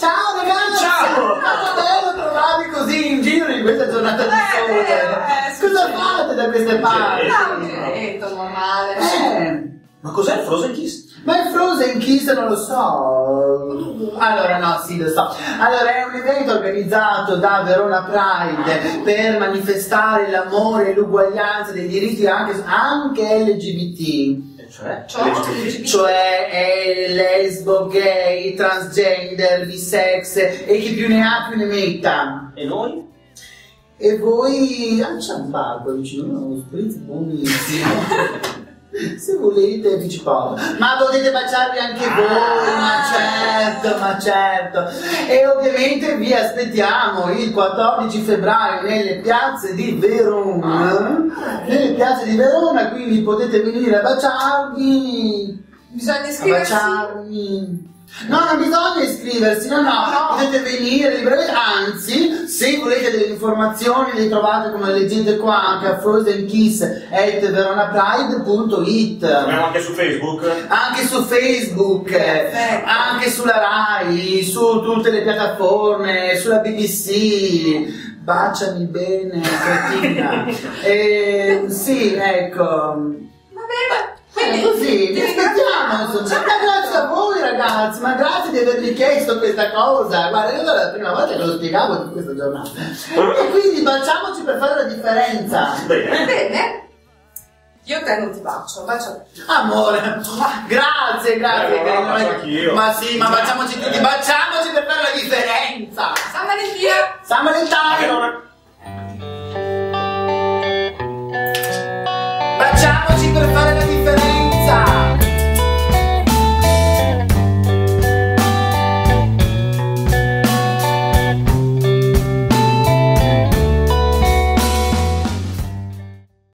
Ciao ragazzi! Ciao! Ma bello trovarvi così in giro in questa giornata di Eh, sole! eh, Cosa fate da queste parti? Un giretto normale. Eh, Ma cos'è il Frozen Kiss? ma il Frozen Kiss non lo so. Allora no, sì, lo so. Allora è un evento organizzato da Verona Pride per manifestare l'amore e l'uguaglianza dei diritti anche, anche LGBT. Cioè? LGBT. Cioè è lesbo, gay, transgender, bisex e chi più ne ha più ne metta. E noi? E voi... Un bar vicino, uno spritz buonissimo. Se volete vi ci porto. Ma potete baciarvi anche voi, ma certo, ma certo. E ovviamente vi aspettiamo il 14 febbraio nelle piazze di Verona. Nelle piazze di Verona, quindi potete venire a baciarvi. Bisogna A iscriversi. baciarmi. No, non bisogna iscriversi, no, no, No. potete venire liberamente, anzi, se volete delle informazioni le trovate come leggete qua anche a frozenkiss.veronapride.it anche su Facebook. anche su Facebook, Perfetto. anche sulla Rai, su tutte le piattaforme, sulla BBC. Baciami bene, cretina. Eh, sì, ecco. Va bene. Eh, Quindi, così, ti vi aspettiamo, insomma. Ragazzi, ma grazie di avermi chiesto questa cosa. Guarda, io era la prima volta che lo spiegavo di questa giornata. E quindi baciamoci per fare la differenza. Bene. Bene. Io te non ti bacio, bacio. Amore, grazie, grazie. Eh, carino. ma bacio anch'io. Ma sì, ma baciamoci tutti, Eh. baciamoci per fare la differenza. San Valentino! San Valentino, Verona. baciamoci